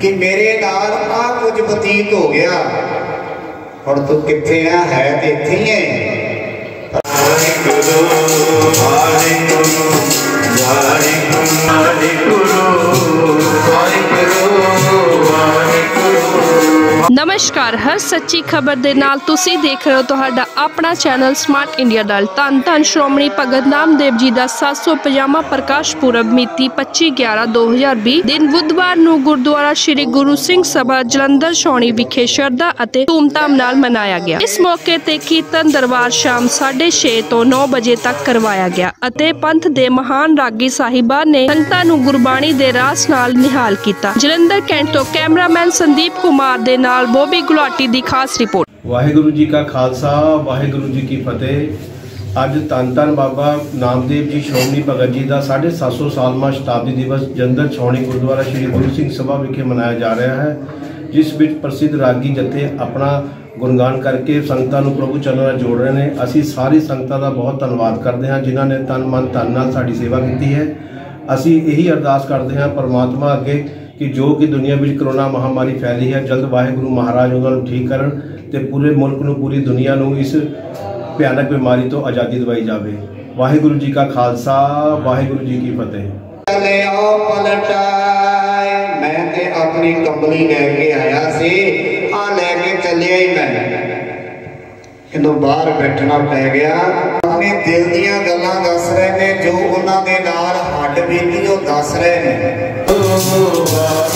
कि मेरे नाल आ कुछ बतीत हो गया। और तू कितने है तो इतने ਨਮਸਕਾਰ, ਹਰ ਸੱਚੀ ਖਬਰ ਦੇ ਨਾਲ ਤੁਸੀਂ ਦੇਖ ਰਹੇ ਹੋ ਤੁਹਾਡਾ ਆਪਣਾ ਚੈਨਲ ਸਮਾਰਟ ਇੰਡੀਆ ਡਾਲ ਧੰਨ ਧੰਨ ਸ਼੍ਰੋਮਣੀ ਭਗਤ ਨਾਮਦੇਵ ਜੀ ਦਾ 750ਵਾਂ ਪ੍ਰਕਾਸ਼ ਪੁਰਬ ਮਿਤੀ 25/11/2020 ਦਿਨ ਬੁੱਧਵਾਰ ਨੂੰ ਗੁਰਦੁਆਰਾ ਸ੍ਰੀ ਗੁਰੂ ਸਿੰਘ ਸਭਾ ਜਲੰਧਰ ਛਾਉਣੀ ਵਿਖੇ ਸ਼ਰਧਾ ਅਤੇ ਧੂਮਧਾਮ ਨਾਲ ਮਨਾਇਆ ਗਿਆ। ਇਸ ਮੌਕੇ ਤੇ ਕੀਰਤਨ ਦਰਬਾਰ ਸ਼ਾਮ 6:30 ਤੋਂ 9 ਵਜੇ ਤੱਕ ਕਰਵਾਇਆ ਗਿਆ ਅਤੇ ਪੰਥ ਦੇ ਮਹਾਨ ਰਾਗੀ ਸਾਹਿਬਾਨ ਨੇ ਸੰਗਤਾਂ ਨੂੰ ਗੁਰਬਾਣੀ ਦੇ ਰਾਸ ਨਾਲ ਨਿਹਾਲ ਕੀਤਾ। ਜਲੰਧਰ ਕੈਂਟ ਤੋਂ ਕੈਮਰਾਮੈਨ ਸੰਦੀਪ ਕੁਮਾਰ ਦੇ ਨਾਲ ਬੋਬੀ ਗੁਲਾਟੀ ਦੀ ਖਾਸ ਰਿਪੋਰਟ। ਵਾਹਿਗੁਰੂ ਜੀ ਕਾ ਖਾਲਸਾ, ਵਾਹਿਗੁਰੂ ਜੀ ਕੀ ਫਤਿਹ। ਅੱਜ ਧੰਨ ਧੰਨ ਬਾਬਾ ਨਾਮਦੇਵ ਜੀ, ਸ਼੍ਰੋਮਣੀ ਭਗਤ ਜੀ ਦਾ 750 ਸਾਲਵਾਂ ਸ਼ਤਾਬਦੀ ਦਿਵਸ ਜੰਦਰ ਛਾਉਣੀ ਗੁਰਦੁਆਰਾ ਸ੍ਰੀ ਗੁਰੂ ਸਿੰਘ ਸਭਾ ਵਿਖੇ ਮਨਾਇਆ ਜਾ ਰਿਹਾ ਹੈ, ਜਿਸ ਵਿੱਚ ਪ੍ਰਸਿੱਧ ਰਾਗੀ ਜਥੇ ਆਪਣਾ ਗੁਣਗਾਨ ਕਰਕੇ ਸੰਗਤਾਂ ਨੂੰ ਪ੍ਰਭੂ ਚਰਨ ਨਾਲ ਜੋੜ ਰਹੇ ਨੇ। ਅਸੀਂ ਸਾਰੀ ਸੰਗਤਾਂ ਦਾ ਬਹੁਤ ਧੰਨਵਾਦ ਕਰਦੇ ਹਾਂ, ਜਿਨ੍ਹਾਂ ਨੇ ਤਨ ਮਨ ਧਨ ਨਾਲ ਸਾਡੀ ਸੇਵਾ ਕੀਤੀ ਹੈ। ਅਸੀਂ ਇਹੀ ਅਰਦਾਸ ਕਰਦੇ ਹਾਂ, ਪਰਮਾਤਮਾ ਅੱਗੇ ਕਿ ਜੋ ਕਿ ਦੁਨੀਆ ਵਿੱਚ ਕਰੋਨਾ ਮਹਾਮਾਰੀ ਫੈਲੀ ਹੈ, ਜਲਦ ਵਾਹਿਗੁਰੂ ਮਹਾਰਾਜ ਉਹਨਾਂ ਨੂੰ ਠੀਕ ਕਰਨ ਤੇ ਪੂਰੇ ਮੁਲਕ ਨੂੰ, ਪੂਰੀ ਦੁਨੀਆ ਨੂੰ ਇਸ ਭਿਆਨਕ ਬਿਮਾਰੀ ਤੋਂ ਆਜ਼ਾਦੀ ਦਿਵਾਈ ਜਾਵੇ। ਵਾਹਿਗੁਰੂ ਜੀ ਕਾ ਖਾਲਸਾ, ਵਾਹਿਗੁਰੂ ਜੀ ਕੀ ਫਤਿਹ। ਚਲਿਆ ਪਲਟਾਏ, ਮੈਂ ਤੇ ਆਪਣੀ ਕੰਬਲੀ ਲੈ ਕੇ ਆਇਆ ਸੀ। ਆ ਲੈ ਕੇ ਚੱਲਿਆ ਹੀ ਮੈਂ। ਇਹਨੂੰ ਬਾਹਰ ਬੈਠਣਾ ਪੈ ਗਿਆ। ਆਪਣੇ ਦਿਲ ਦੀਆਂ ਗੱਲਾਂ ਦੱਸ ਰਹੇ ਨੇ, ਜੋ ਉਹਨਾਂ ਦੇ ਨਾਲ ਹੱਡ ਬੀਤੀ ਉਹ ਦੱਸ ਰਹੇ ਨੇ। boa.